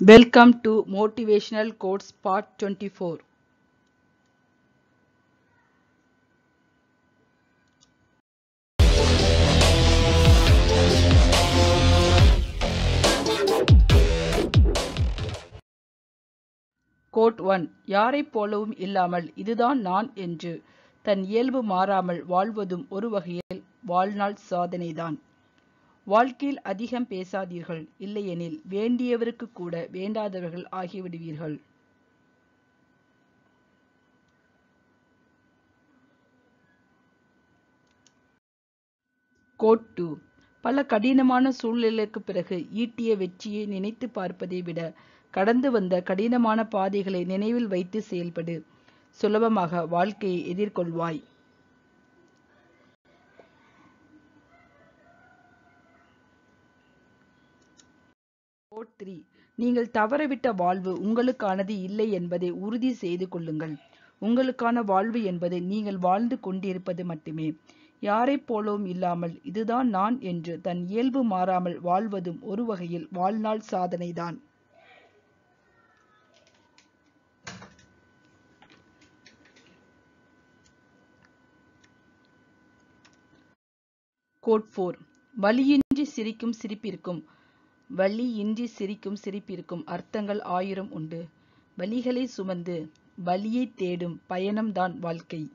Welcome to motivational quotes part twenty four quote one யாரைப் போலவும் இல்லாமல் இதுதான் நான் என்று. தன் இயல்பு மாறாமல் வாழ்வதும் ஒரு வகையில் வாழ்நாள் சாதனைதான். வாழ்க்கையில் அதிகம் பேசாதீர்கள். இல்லையெனில் வேண்டியவருக்கு கூட வேண்டாதவர்கள் ஆகிவிடுவீர்கள். Quote two. பல கடினமான சூழ்நிலைக்கு பிறகு ஈட்டிய வெற்றியை நினைத்து பார்ப்பதை விட கடந்து வந்த கடினமான பாதைகளை நினைவில் வைத்து செயல்படு. சுலபமாக வாழ்க்கையை எதிர்கொள்வாய். கோட் த்ரீ நீங்கள் தவறவிட்ட வாழ்வு உங்களுக்கானது இல்லை என்பதை உறுதி செய்து கொள்ளுங்கள். உங்களுக்கான வாழ்வு என்பது நீங்கள் வாழ்ந்து கொண்டிருப்பது மட்டுமே. யாரைப் போலவும் இல்லாமல் இதுதான் நான் என்று தன் இயல்பு மாறாமல் வாழ்வதும் ஒரு வகையில் வாழ்நாள் சாதனைதான். Code four. வலியின்றி சிரிக்கும் சிரிப்பிற்கும் வலியின்றி சிரிக்கும் சிரிப்பிற்கும் அர்த்தங்கள் ஆயிரம் உண்டு. வலிகளை சுமந்து வலியை தேடும் பயணம்தான் வாழ்க்கை.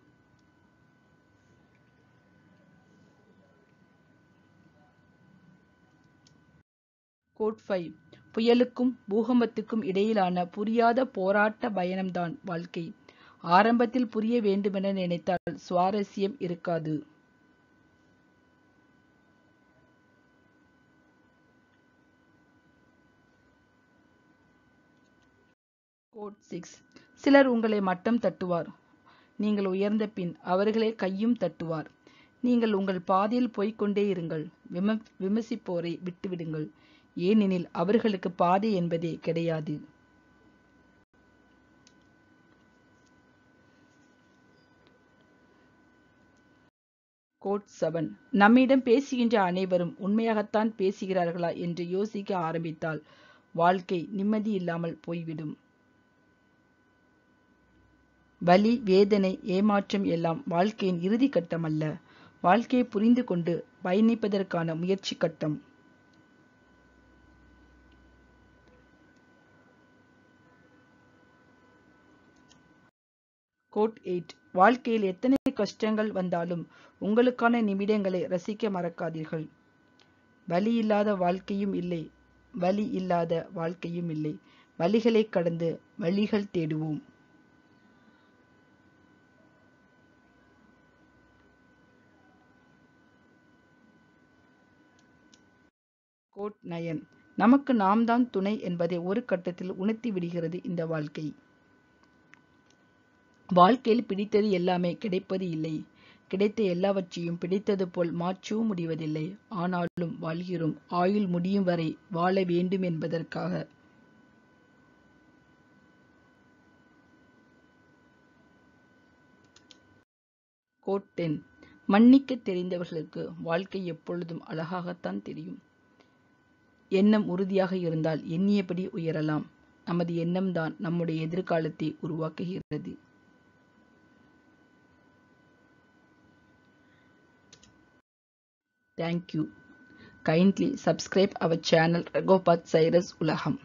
கோட் ஃபைவ் புயலுக்கும் பூகம்பத்துக்கும் இடையிலான புரியாத போராட்ட பயணம்தான் வாழ்க்கை. ஆரம்பத்தில் புரிய வேண்டுமென நினைத்தால் சுவாரஸ்யம் இருக்காது. Quote six. சிலர் உங்களை மட்டம் தட்டுவார். நீங்கள் உயர்ந்த பின் அவர்களே கையும் தட்டுவார். நீங்கள் உங்கள் பாதையில் போய்க்கொண்டே இருங்கள். விம விமர்சிப்போரை விட்டுவிடுங்கள். ஏனெனில் அவர்களுக்கு பாதை என்பதே கிடையாது. Quote seven. நம்மிடம் பேசுகின்ற அனைவரும் உண்மையாகத்தான் பேசுகிறார்களா என்று யோசிக்க ஆரம்பித்தால் வாழ்க்கை நிம்மதி இல்லாமல் போய்விடும். வலி வேதனை ஏமாற்றம் எல்லாம் வாழ்க்கையின் இறுதி கட்டம் அல்ல. வாழ்க்கையை புரிந்து கொண்டு பயணிப்பதற்கான முயற்சி கட்டம். கோட் எயிட் வாழ்க்கையில் எத்தனை கஷ்டங்கள் வந்தாலும் உங்களுக்கான நிமிடங்களை ரசிக்க மறக்காதீர்கள். வலி இல்லாத வாழ்க்கையும் இல்லை. வலி இல்லாத வாழ்க்கையும் இல்லை. வழிகளை கடந்து வழிகள் தேடுவோம். Quote nine. நமக்கு நாம் தான் துணை என்பதை ஒரு கட்டத்தில் உணர்த்தி விடுகிறது இந்த வாழ்க்கை. வாழ்க்கையில் பிடித்தது எல்லாமே கிடைப்பது இல்லை. கிடைத்த எல்லாவற்றையும் பிடித்தது போல் மாற்றவும் முடிவதில்லை. ஆனாலும் வாழ்கிறோம். ஆயுள் முடியும் வரை வாழ வேண்டும் என்பதற்காக. Quote ten. மன்னிக்க தெரிந்தவர்களுக்கு வாழ்க்கை எப்பொழுதும் அழகாகத்தான் தெரியும். எண்ணம் உறுதியாக இருந்தால் எண்ணியபடி உயரலாம். நமது எண்ணம்தான் நம்முடைய எதிர்காலத்தை உருவாக்குகிறது. Thank you kindly Kindly subscribe our channel Ragopath Cyrus Ulaham.